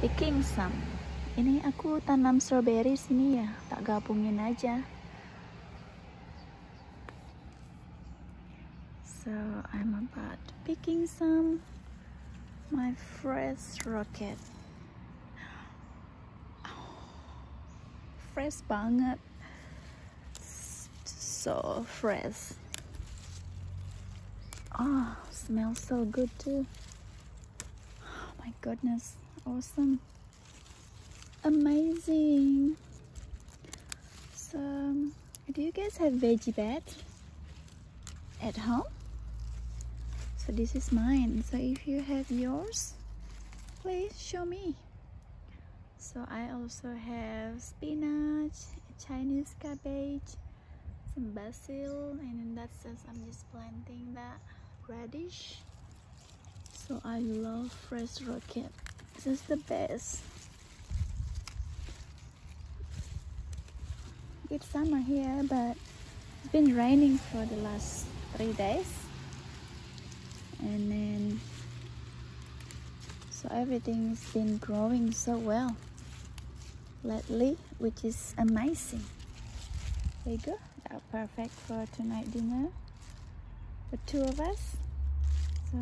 picking some ini aku tanam strawberry sini ya tak gabungin aja. So I'm about picking some my fresh rocket. Fresh banget. So fresh. Oh smells so good too my goodness. Awesome. Amazing. So do you guys have veggie beds at home? So this is mine. So if you have yours please show me. So I also have spinach Chinese cabbage some basil and then that's just I'm just planting that radish so I love fresh rocket. This is the best. It's summer here but it's been raining for the last three days. And then so everything's been growing so well lately which is amazing. There you go. That perfect for tonight dinner for two of us. So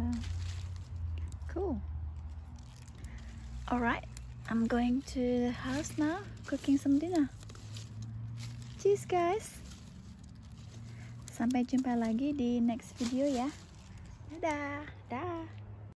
cool all right i'm going to the house now cooking some dinner Cheers guys. Sampai jumpa lagi di next video ya. Dadah. Dah.